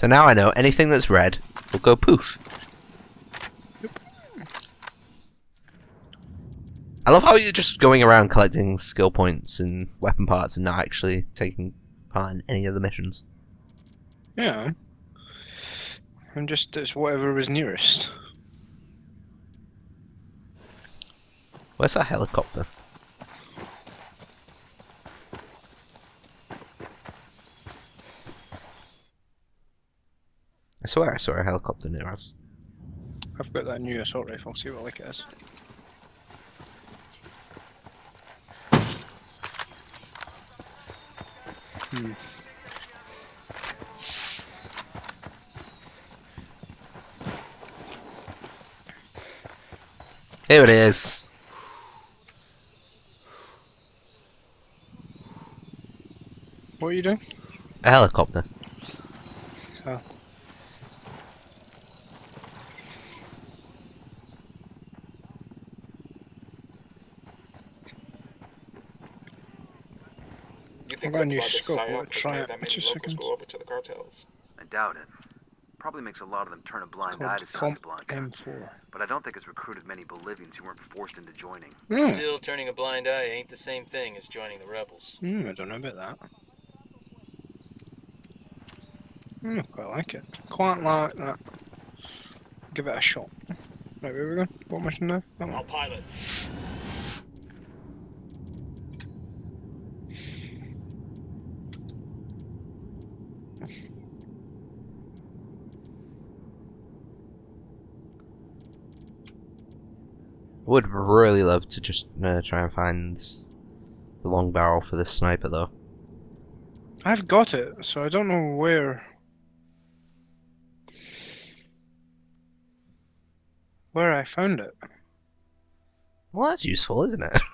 So now I know anything that's red will go poof. I love how you're just going around collecting skill points and weapon parts and not actually taking part in any of the missions. Yeah. I'm just it's whatever was nearest. Where's that helicopter? Swear I saw a helicopter near us. I've got that new assault rifle, see what like it is. Hmm. Here it is. What are you doing? A helicopter. Oh. You on, the you scope, Psyop we'll try it. that many Two seconds. go over to the cartels? I doubt it. Probably makes a lot of them turn a blind eye to Called Santa Comp Blanca. M4. But I don't think it's recruited many Bolivians who weren't forced into joining. Hmm. Still, turning a blind eye ain't the same thing as joining the rebels. Hmm, I don't know about that. Hmm, quite like it. Quite like that. Give it a shot. Right, where we going? What mission now? That one. I'll pilot. Would really love to just uh, try and find the long barrel for this sniper though. I've got it, so I don't know where. Where I found it. Well, that's useful, isn't it?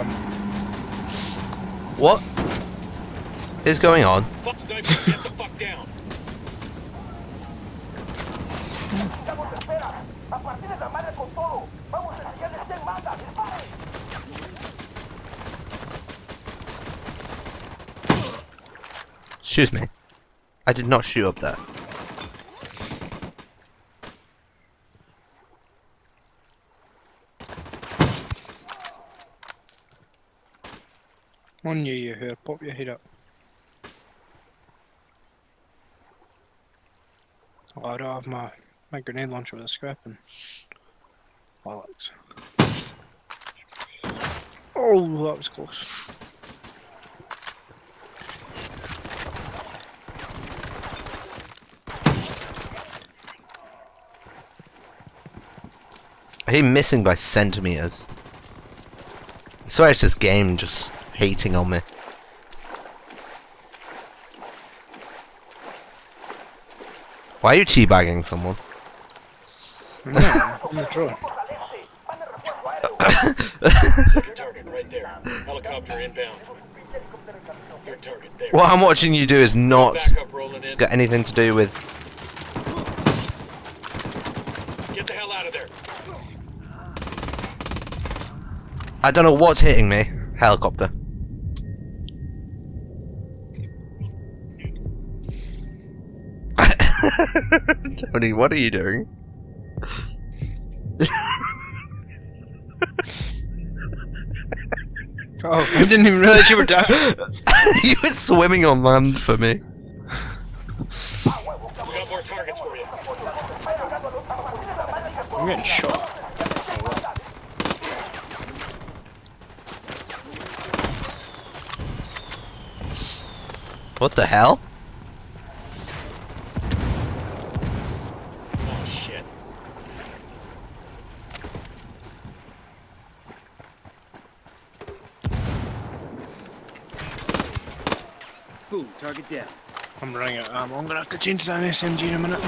Um, What is going on? Fuck sniper, get the fuck down. Excuse me. I did not shoot up there. On you, you here. Pop your head up. Oh, I don't have my, my grenade launcher with a scrapping. Bollocks. Oh, oh, that was close. I hate missing by centimeters. I swear it's this game just hating on me. Why are you teabagging someone? No, I'm not. Target right there. Helicopter inbound. Target there. What I'm watching you do is not Backup rolling in. got anything to do with. Get the hell out of there. I don't know what's hitting me. Helicopter. Tony, what are you doing? Oh, I didn't even realize you were down. you were swimming on land for me. We got more targets for you. I'm getting shot. What the hell? Oh shit. Target down. I'm running out of ammo. I'm gonna have to change to an SMG in a minute.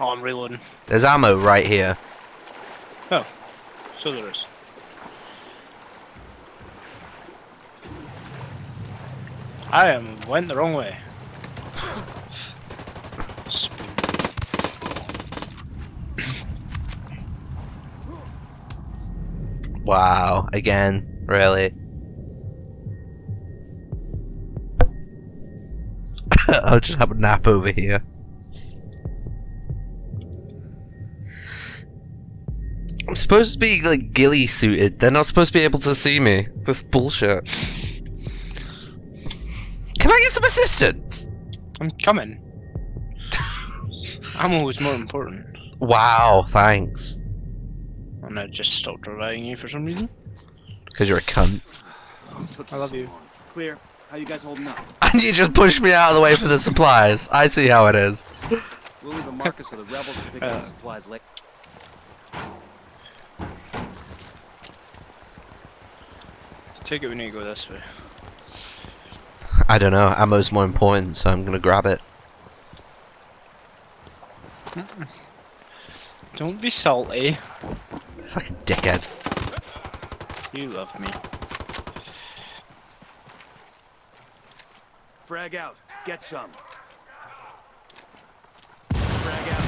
Oh, I'm reloading. There's ammo right here. Oh, so there is. I am went the wrong way. Wow, again, really. I'll just have a nap over here. I'm supposed to be like ghillie suited. They're not supposed to be able to see me. This bullshit. Can I get some assistance? I'm coming. I'm always more important. Wow, thanks. And I just stopped reviving you for some reason. Because you're a cunt. I love you. Clear. How you guys holding up? You just pushed me out of the way for the supplies. I see how it is. We'll leave a marker so the rebels can pick up Uh. the supplies later. Take it when you go this way. I don't know. Ammo's more important, so I'm gonna grab it. Don't be salty. Fucking dickhead. You love me. Frag out. Get some. Frag out.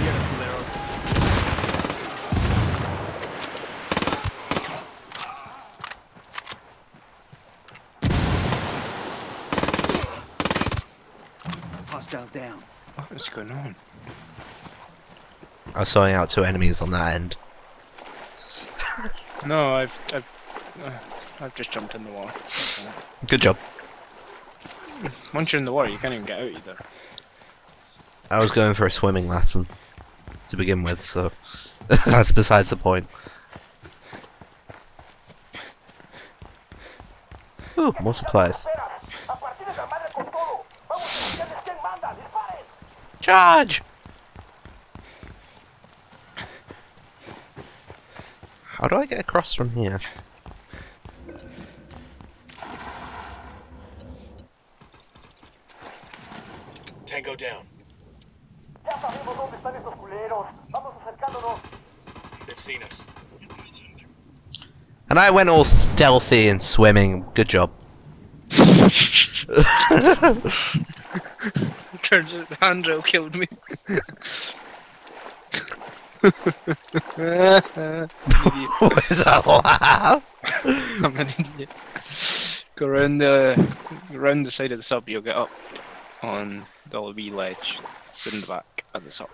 Here, Culero. Hostile down. What is going on? I was sorting out two enemies on that end. No, I've I've uh, I've just jumped in the water. Good job. Once you're in the water, you can't even get out either. I was going for a swimming lesson to begin with, so that's besides the point. Ooh, more supplies. Charge! How do I get across from here? Tango down. They've seen us. And I went all stealthy and swimming. Good job. Turns out the handrail killed me. what is that laugh? I'm an idiot. Go around the around the side of the sub, you'll get up on the wee ledge in the back at the top.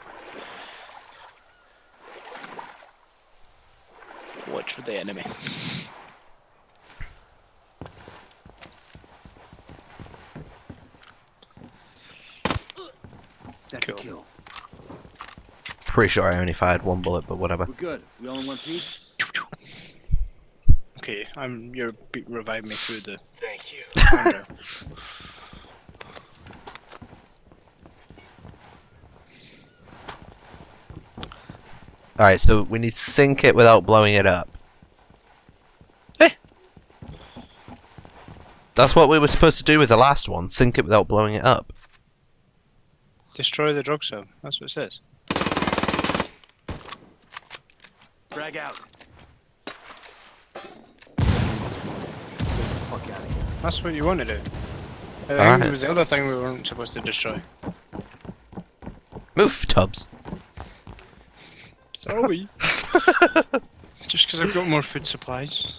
Watch for the enemy. That's Cool. a kill. Pretty sure I only fired one bullet, but whatever. We're good. We all in one piece? Okay, I'm you're reviving me through the Thank you. Alright, so we need to sink it without blowing it up. Eh. That's what we were supposed to do with the last one. Sink it without blowing it up. Destroy the drug sub. That's what it says. Drag out. Get the fuck out of here. That's what you want to do. I think Alright. it was the other thing we weren't supposed to destroy. Move, Tubbs. Oh, Sorry. Just because I've got more food supplies.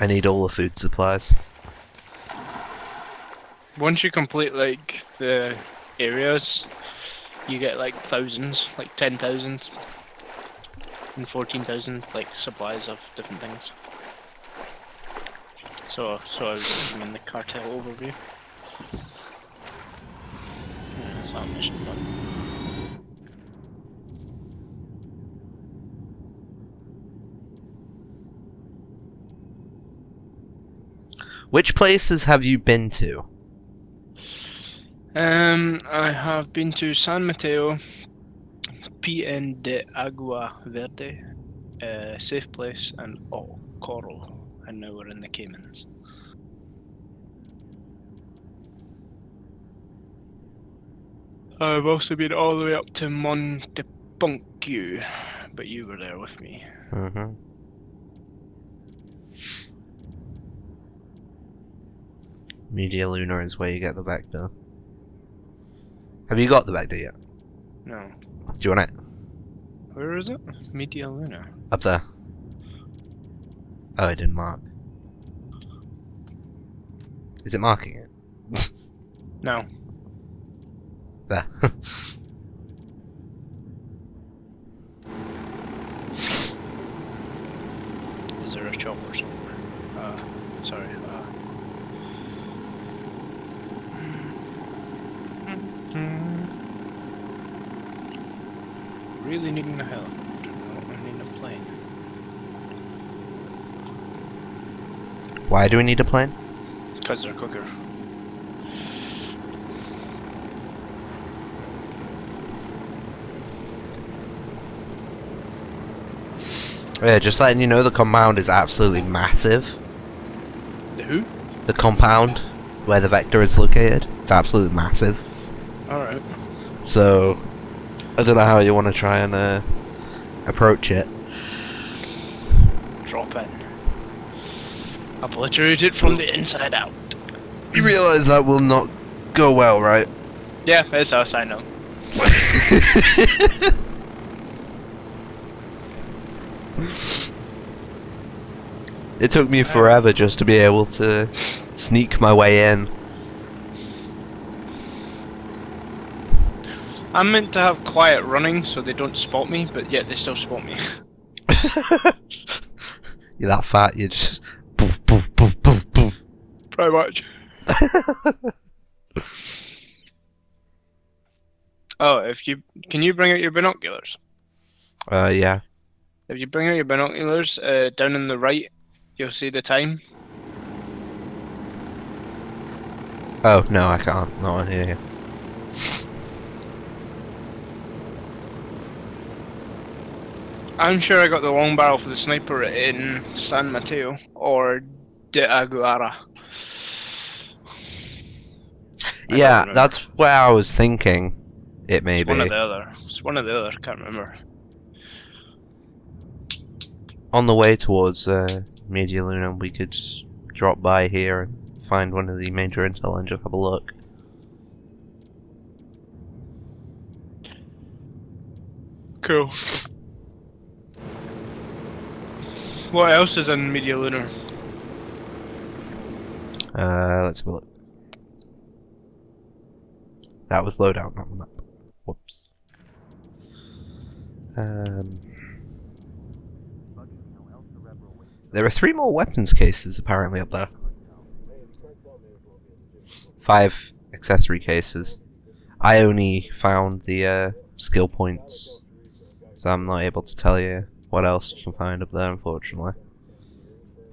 I need all the food supplies. Once you complete like the areas, you get like thousands, like ten thousand and fourteen thousand like supplies of different things. So, so I was in the cartel overview. Yeah, Which places have you been to? Um, I have been to San Mateo, PN de Agua Verde, uh, Safe Place, and oh, Coral. And now we're in the Caymans. I've also been all the way up to Montepunk, but you were there with me. Mm-hmm. Media Luna is where you get the vector. Have you got the vector yet? No. Do you want it? Where is it? Media Luna. Up there. Oh, it didn't mark. Is it marking it? No. There. Is there a chopper somewhere? Uh, sorry. Uh. Really needing a helicopter. No, I need a plane. Why do we need a plane? Because they're quicker. Oh, yeah, just letting you know the compound is absolutely massive. The who? The compound where the vector is located, it's absolutely massive. Alright. So, I don't know how you want to try and uh, approach it. Drop in. Obliterate it from the inside out. You realize that will not go well, right? Yeah, it's us, I know. It took me forever just to be able to sneak my way in. I'm meant to have quiet running so they don't spot me, but yet they still spot me. You're that fat, you just poof, poof, poof, poof, poof. Pretty much. oh, if you can you bring out your binoculars? Uh, yeah. If you bring out your binoculars, uh, down on the right, you'll see the time. Oh no, I can't. Not on here. I'm sure I got the long barrel for the sniper in San Mateo or De Aguara. I Yeah, that's where I was thinking. It may It's one or the other. It's one or the other. Can't remember. On the way towards uh, Media Luna. We could drop by here and find one of the major intel and just have a look. Cool. What else is in Media Luna? Uh, let's have a look. That was loadout, not the map. Whoops. Um, there are three more weapons cases apparently up there. Five accessory cases. I only found the uh, skill points, so I'm not able to tell you what else you can find up there, unfortunately.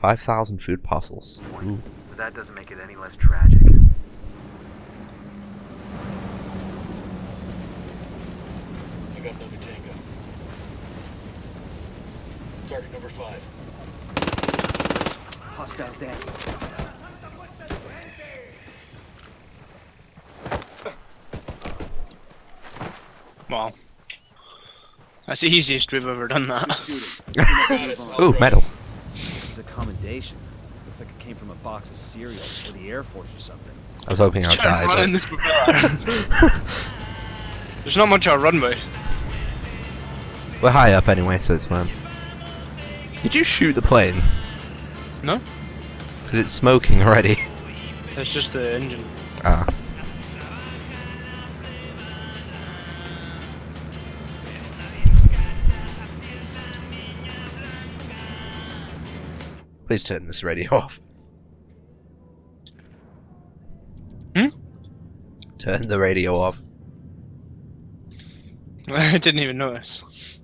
5,000 food parcels. Ooh. But that doesn't make it any less tragic. I got another tango. Target number five. Hostile down. Wow. That's the easiest we've ever done that. Shoot Got it. him. I'll Ooh, throw metal. This is a commendation. Looks like it came from a box of cereal for the Air Force or something. I was hoping I'd Trying to run die, in but. There's not much of a runway. we're high up anyway, so it's fine. Did you shoot the plane? No? Because it's smoking already. It's just the engine. Ah. Please turn this radio off. Hmm? Turn the radio off. I didn't even notice.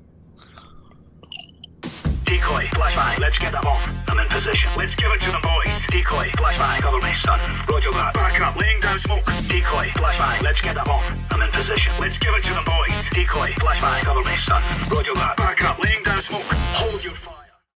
Decoy, flashbang, let's get that off. I'm in position. Let's give it to the boys. Decoy, flashbang, cover me, son. Roger that. Back up, laying down smoke. Decoy, flashbang, let's get that off. I'm in position. Let's give it to them, boys. Decoy, flashbang, cover me, son. Roger that. Back up, laying